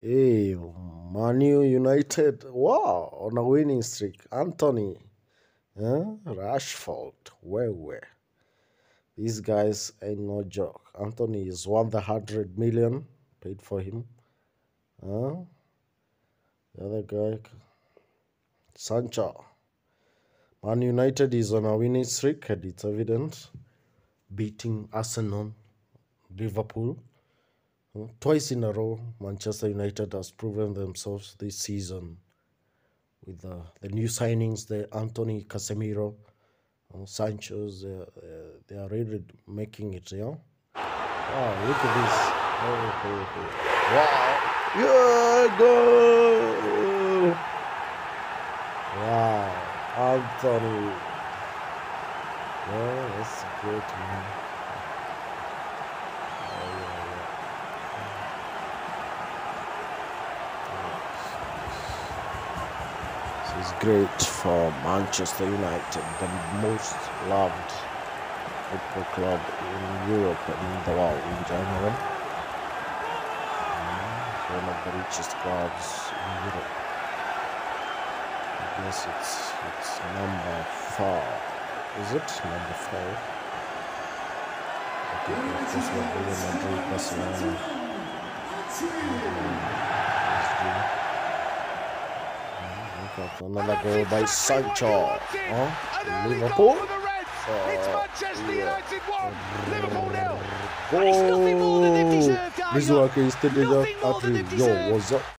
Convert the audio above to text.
Hey, Manu United. Wow, on a winning streak. Anthony, huh? Rashford, where where? These guys ain't no joke. Anthony is won the hundred million paid for him. Huh? The other guy, Sancho. Man United is on a winning streak, and it's evident, beating Arsenal, Liverpool. Twice in a row, Manchester United has proven themselves this season with the, the new signings, the Anthony Casemiro, uh, Sancho's, uh, uh, they are really making it, you know? Wow, look at this. Oh, oh, oh. Wow. Yeah, goal! Wow, Anthony. Yeah, that's great, man. Is great for Manchester United, the most loved football club in Europe and in the world in general. Mm, One of the richest clubs in Europe. I guess it's it's number four. Is it number four? Think of Madrid, Barcelona, At another goal by Sancho. Huh? Liverpool. Uh, yeah. Goal! This one can still at yo, what's up?